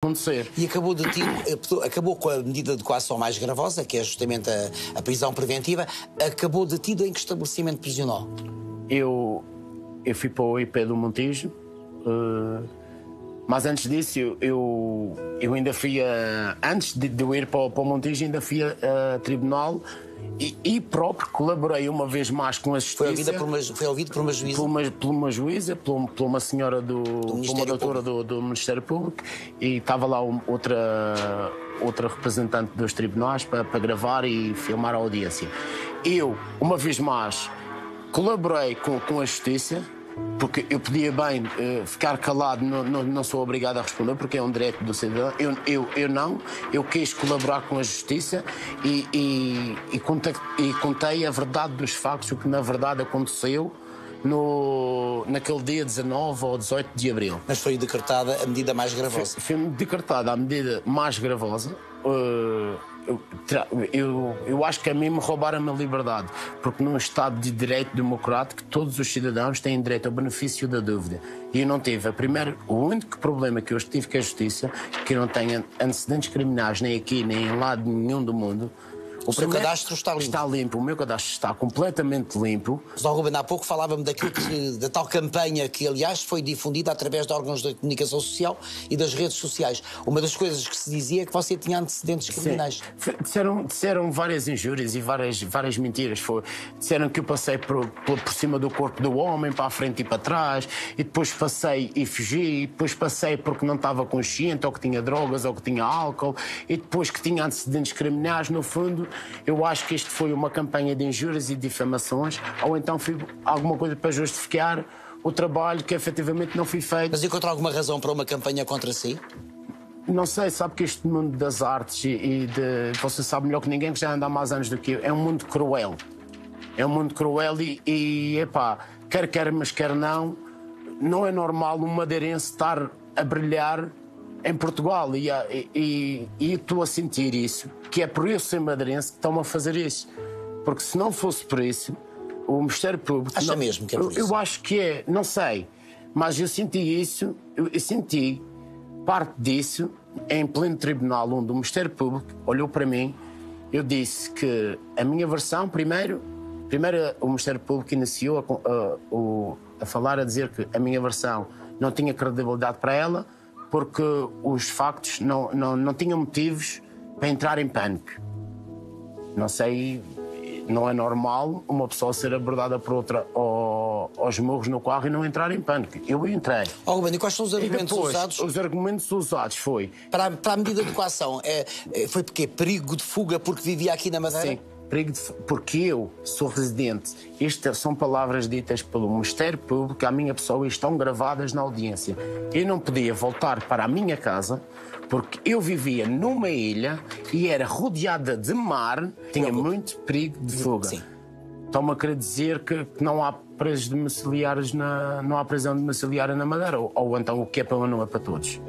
acontecer. E acabou, detido, acabou com a medida de coação mais gravosa, que é justamente a, a prisão preventiva, acabou detido em que estabelecimento prisional? Eu, eu fui para o IP do Montijo, uh, mas antes disso eu, eu, eu ainda fui a, antes de, de eu ir para, para o Montijo ainda fui a, a tribunal e, e, próprio colaborei uma vez mais com a justiça. Foi ouvido por uma, foi ouvido por uma juíza? Por uma, por uma juíza, por, por uma senhora do, do por uma doutora do, do, Ministério Público e estava lá outra, outra representante dos tribunais para, para gravar e filmar a audiência. Eu, uma vez mais, colaborei com, com a justiça porque eu podia bem uh, ficar calado, não, não, não, sou obrigado a responder, porque é um direito do cidadão. Eu, eu, eu não, eu quis colaborar com a justiça e, e, e, contei, e contei a verdade dos factos, o que na verdade aconteceu. No, naquele dia 19 ou 18 de abril. Mas foi decretada a medida mais gravosa? Foi, foi decretada a medida mais gravosa. Uh, eu, eu, acho que a mim me roubaram a liberdade, porque num Estado de direito democrático todos os cidadãos têm direito ao benefício da dúvida. E eu não tive. A primeira, o único problema que eu tive com a justiça, que eu não tenho antecedentes criminais nem aqui nem em lado nenhum do mundo, o seu cadastro está limpo. Está limpo, o meu cadastro está completamente limpo. Só Ruben, há pouco falava-me daquilo que, da tal campanha que, aliás, foi difundida através de órgãos de comunicação social e das redes sociais. Uma das coisas que se dizia é que você tinha antecedentes criminais. Sim. Disseram, disseram várias injúrias e várias, várias mentiras. Foi, disseram que eu passei por, por, por cima do corpo do homem, para a frente e para trás, e depois passei e fugi, e depois passei porque não estava consciente, ou que tinha drogas, ou que tinha álcool, e depois que tinha antecedentes criminais, no fundo eu acho que isto foi uma campanha de injúrias e difamações, ou então foi alguma coisa para justificar o trabalho que efetivamente não foi feito. Mas encontrou alguma razão para uma campanha contra si? Não sei, sabe que este mundo das artes e, de. Você sabe melhor que ninguém que já anda há mais anos do que eu. É um mundo cruel. É um mundo cruel e, e epá, quer quer, mas quer não, não é normal um madeirense estar a brilhar em Portugal e, e, e estou a sentir isso, que é por eu ser madeirense que estão a fazer isso. Porque se não fosse por isso, o Ministério Público. Acha não, mesmo que é por isso? Eu, acho que é, não sei, mas eu senti isso, eu, senti parte disso em pleno tribunal, onde o Ministério Público olhou para mim. Eu disse que a minha versão, primeiro, primeiro o Ministério Público iniciou a, a, a falar, a dizer que a minha versão não tinha credibilidade para ela porque os factos não, não, não tinham motivos para entrar em pânico. Não sei, não é normal uma pessoa ser abordada por outra ao, aos morros no carro e não entrar em pânico. Eu entrei. Oh, Ruben, e quais são os argumentos depois, usados? Os argumentos usados foi... Para a, para a medida de coação, é, é, foi porque perigo de fuga porque vivia aqui na Madeira? Sim porque eu sou residente. Estas são palavras ditas pelo Ministério Público à minha pessoa e estão gravadas na audiência. Eu não podia voltar para a minha casa porque eu vivia numa ilha e era rodeada de mar, tinha muito perigo de fuga. Estão-me a querer dizer que, não há presos domiciliares na, não há prisão domiciliária na Madeira, ou, ou então o que é para não é para todos.